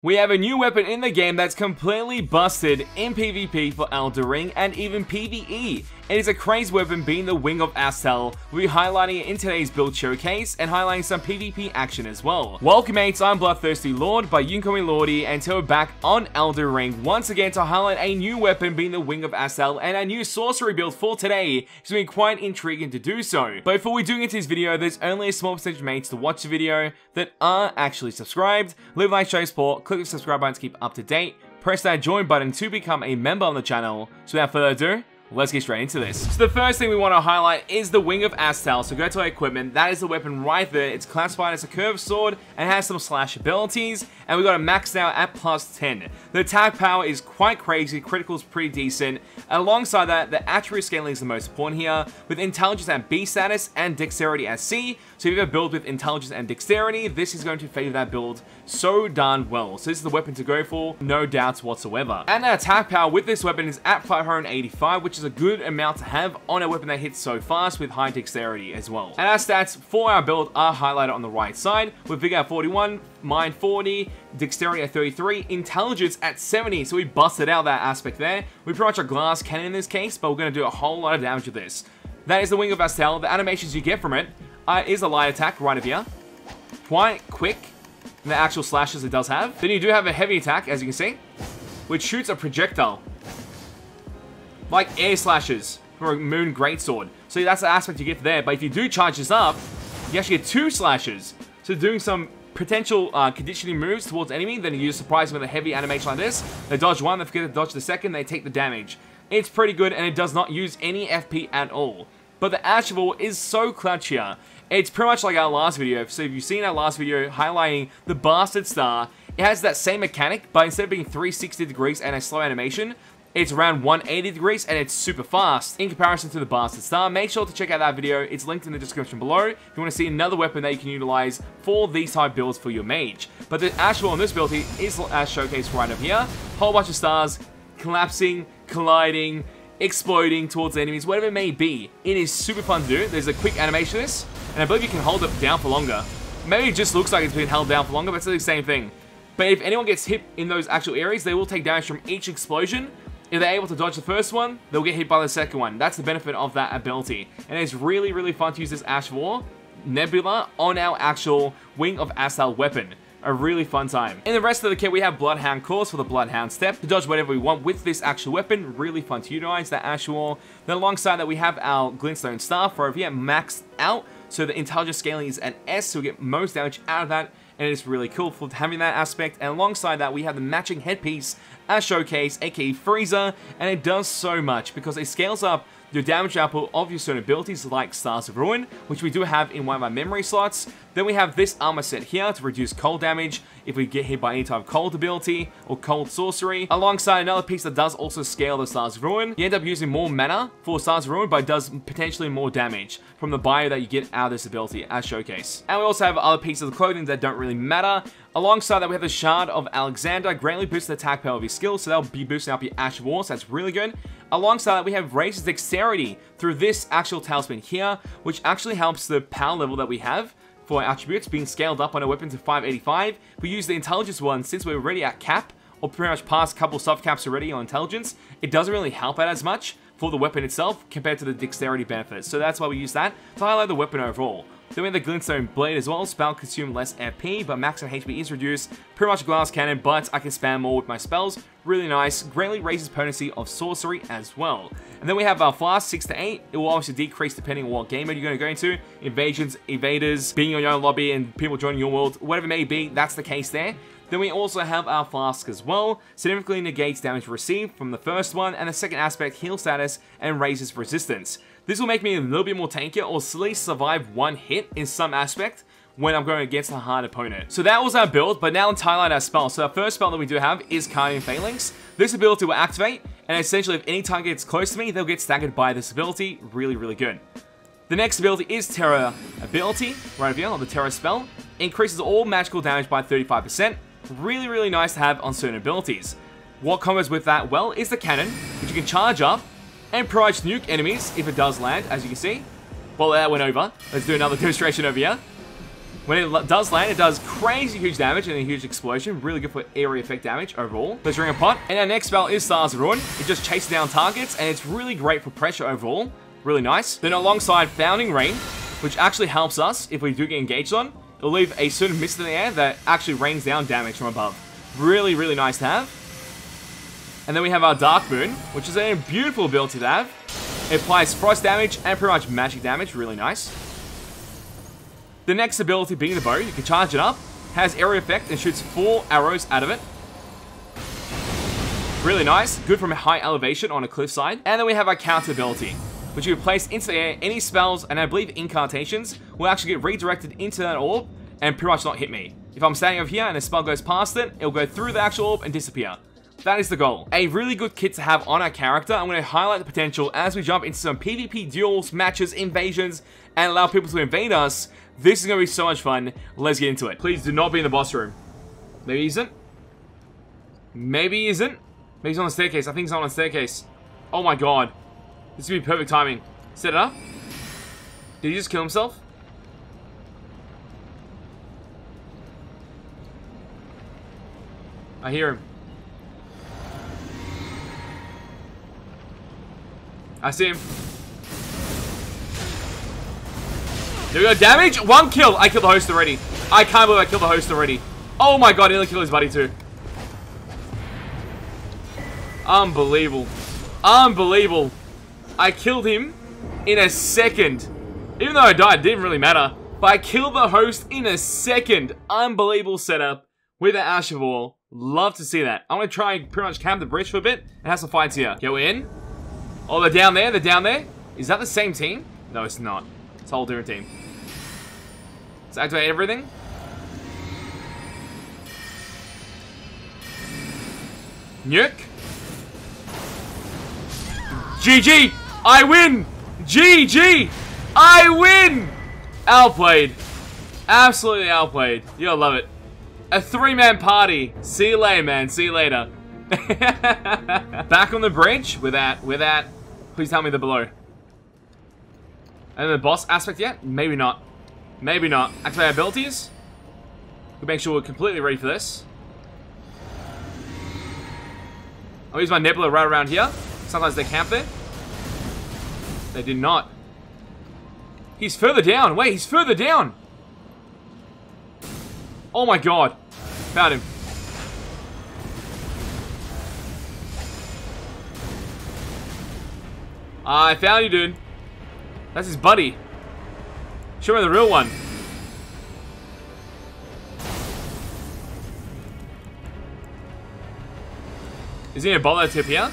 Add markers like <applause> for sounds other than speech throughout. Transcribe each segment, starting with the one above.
We have a new weapon in the game that's completely busted in PvP for Elden Ring and even PvE. It is a crazy weapon being the Wing of Astel. We'll be highlighting it in today's build showcase and highlighting some PvP action as well. Welcome mates, I'm Bloodthirsty Lord, by call Lordy, and today we're back on Elden Ring once again to highlight a new weapon being the Wing of Astel and a new sorcery build for today. It's been quite intriguing to do so. But before we do get into this video, there's only a small percentage of mates to watch the video that are actually subscribed. Leave a like, show support, click the subscribe button to keep up to date, press that join button to become a member on the channel. So without further ado, Let's get straight into this. So the first thing we want to highlight is the Wing of Astel. So go to our equipment. That is the weapon right there. It's classified as a curved sword and has some slash abilities. And we got a max now at plus 10. The attack power is quite crazy. Critical is pretty decent. Alongside that, the attribute scaling is the most important here. With intelligence at B status and dexterity at C. So if you have a build with intelligence and dexterity, this is going to favor that build so darn well. So this is the weapon to go for, no doubts whatsoever. And the attack power with this weapon is at 585, which is a good amount to have on a weapon that hits so fast with high dexterity as well. And our stats for our build are highlighted on the right side, with Vigor at 41, Mind 40, Dexterity at 33, Intelligence at 70, so we busted out that aspect there. We pretty much a glass cannon in this case, but we're going to do a whole lot of damage with this. That is the Wing of Astel. The animations you get from it uh, is a light attack right of here. Quite quick. The actual slashes it does have. Then you do have a heavy attack, as you can see, which shoots a projectile. Like air slashes from a Moon Greatsword. So that's the aspect you get there. But if you do charge this up, you actually get two slashes. So doing some potential uh, conditioning moves towards enemy, then you surprise them with a heavy animation like this. They dodge one, they forget to dodge the second, they take the damage. It's pretty good, and it does not use any FP at all. But the Ash of War is so clutch here. It's pretty much like our last video. So if you've seen our last video highlighting the Bastard Star, it has that same mechanic, but instead of being 360 degrees and a slow animation, it's around 180 degrees and it's super fast in comparison to the Bastard Star. Make sure to check out that video. It's linked in the description below if you want to see another weapon that you can utilize for these type builds for your mage. But the Ash of War on this build is as showcased right up here. Whole bunch of stars collapsing, colliding, exploding towards enemies, whatever it may be. It is super fun to do. There's a quick animation to this, and I believe you can hold it down for longer. Maybe it just looks like it's been held down for longer, but it's the same thing. But if anyone gets hit in those actual areas, they will take damage from each explosion. If they're able to dodge the first one, they'll get hit by the second one. That's the benefit of that ability. And it's really, really fun to use this Ash of War Nebula on our actual Wing of Astel weapon a really fun time. In the rest of the kit, we have Bloodhound Claws for the Bloodhound Step to dodge whatever we want with this actual weapon. Really fun to utilize, that actual. Then alongside that, we have our Glintstone Staff for over here, maxed out. So the intelligence scaling is at S, so we get most damage out of that and it's really cool for having that aspect. And alongside that, we have the matching headpiece as showcase, aka Freezer, and it does so much because it scales up your damage output of your certain abilities like Stars of Ruin, which we do have in one of our memory slots. Then we have this armor set here to reduce cold damage if we get hit by any type of cold ability or cold sorcery. Alongside another piece that does also scale the Stars of Ruin. You end up using more mana for Stars of Ruin, but it does potentially more damage from the bio that you get out of this ability as showcase. And we also have other pieces of clothing that don't really matter. Alongside that, we have the Shard of Alexander, greatly boosts the attack power of your skill, so that'll be boosting up your Ash War, so that's really good. Alongside that, we have Raises Dexterity through this actual tailspin here, which actually helps the power level that we have for our attributes being scaled up on a weapon to 585. We use the intelligence one since we're already at cap, or pretty much past a couple soft caps already on intelligence. It doesn't really help out as much for the weapon itself compared to the dexterity benefits. So that's why we use that to highlight the weapon overall. Then we have the Glintstone Blade as well. Spell consume less FP, but maximum HP is reduced. Pretty much glass cannon, but I can spam more with my spells. Really nice. Greatly raises potency of sorcery as well. And then we have our flask 6 to 8. It will obviously decrease depending on what game mode you're going to go into. Invasions, invaders, being on your own lobby and people joining your world, whatever it may be, that's the case there. Then we also have our Flask as well, significantly negates damage received from the first one, and the second aspect heal status and raises resistance. This will make me a little bit more tankier or at least survive one hit in some aspect when I'm going against a hard opponent. So that was our build, but now let's highlight our spell. So our first spell that we do have is Guardian Phalanx. This ability will activate, and essentially if any target gets close to me, they'll get staggered by this ability. Really, really good. The next ability is Terror ability, right over here, on the Terror spell. Increases all magical damage by 35%. Really, really nice to have on certain abilities. What combos with that? Well, is the cannon, which you can charge up and provides nuke enemies if it does land, as you can see. Well, that went over. Let's do another <laughs> demonstration over here. When it does land, it does crazy huge damage and a huge explosion. Really good for area effect damage overall. Let's ring a pot. And our next spell is Stars Ruin. It just chases down targets and it's really great for pressure overall. Really nice. Then alongside Founding Rain, which actually helps us if we do get engaged on, it'll leave a certain mist in the air that actually rains down damage from above. Really, really nice to have. And then we have our Dark Moon, which is a beautiful ability to have. It applies frost damage and pretty much magic damage. Really nice. The next ability being the bow, you can charge it up, has area effect and shoots four arrows out of it. Really nice, good from a high elevation on a cliffside. And then we have our counter ability, which you place into the air. Any spells, and I believe incantations, will actually get redirected into that orb and pretty much not hit me. If I'm standing over here and a spell goes past it, it'll go through the actual orb and disappear. That is the goal. A really good kit to have on our character. I'm going to highlight the potential as we jump into some PvP duels, matches, invasions, and allow people to invade us this is going to be so much fun. Let's get into it. Please do not be in the boss room. Maybe he isn't. Maybe he isn't. Maybe he's on the staircase. I think he's on the staircase. Oh my god. This to be perfect timing. Set it up. Did he just kill himself? I hear him. I see him. There we go. Damage. One kill. I killed the host already. I can't believe I killed the host already. Oh my god, he only killed his buddy too. Unbelievable. Unbelievable. I killed him in a second. Even though I died, it didn't really matter. But I killed the host in a second. Unbelievable setup with the Ash of War. Love to see that. I'm going to try and pretty much camp the bridge for a bit and have some fights here. Go in. Oh, they're down there. They're down there. Is that the same team? No, it's not. It's a whole different team. Let's activate everything. Nuke. GG! I win! GG! I win! Outplayed. Absolutely outplayed. You'll love it. A three-man party. See you later, man. See you later. <laughs> Back on the bridge with that, with that. Please tell me the below. And the boss aspect yet? Maybe not. Maybe not. Activate abilities. We'll make sure we're completely ready for this. I'll use my Nebula right around here. Sometimes they camp there. They did not. He's further down. Wait, he's further down. Oh my god. Found him. I found you, dude. That's his buddy. Show me the real one. Is he a bother tip here?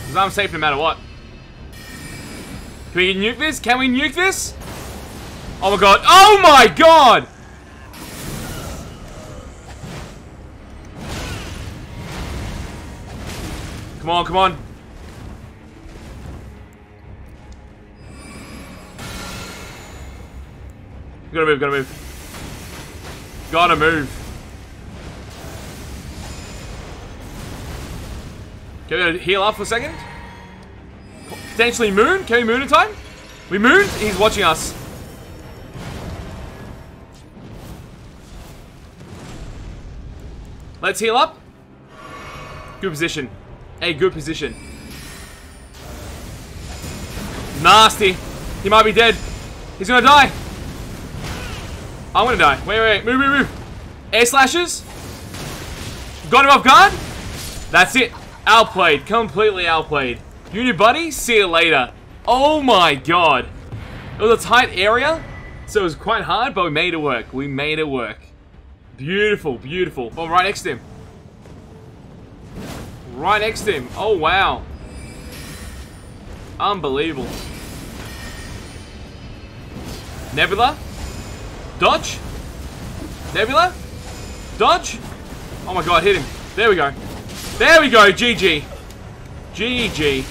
Because I'm safe no matter what. Can we nuke this? Can we nuke this? Oh my god. Oh my god! On, come on. Gotta move, gotta move. Gotta move. Can we heal up for a second? Potentially moon? Can we moon in time? We moon? He's watching us. Let's heal up. Good position a good position. Nasty. He might be dead. He's gonna die. I'm gonna die. Wait, wait, move, move, move. Air slashes. Got him off guard. That's it. Outplayed. Completely outplayed. You new buddy? See you later. Oh my god. It was a tight area, so it was quite hard, but we made it work. We made it work. Beautiful, beautiful. Oh, right next to him. Right next to him. Oh, wow. Unbelievable. Nebula? Dodge? Nebula? Dodge? Oh my god, hit him. There we go. There we go, GG. GG.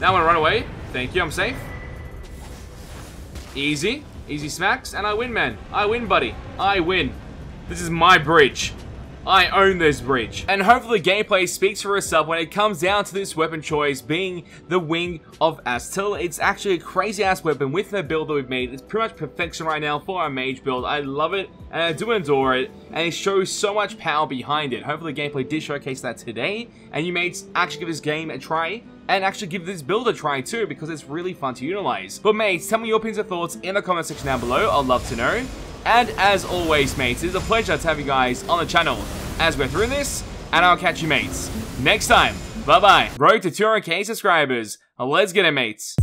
Now I run away. Thank you, I'm safe. Easy. Easy smacks, and I win, man. I win, buddy. I win. This is my bridge. I own this bridge. And hopefully gameplay speaks for itself when it comes down to this weapon choice being the Wing of Astel. It's actually a crazy ass weapon with the build that we've made. It's pretty much perfection right now for our mage build. I love it and I do adore it and it shows so much power behind it. Hopefully gameplay did showcase that today and you mates actually give this game a try and actually give this build a try too because it's really fun to utilize. But mates, tell me your opinions and thoughts in the comment section down below. I'd love to know. And as always, mates, it's a pleasure to have you guys on the channel as we're through this, and I'll catch you mates next time. Bye-bye. Road to 200k subscribers. Let's get it, mates.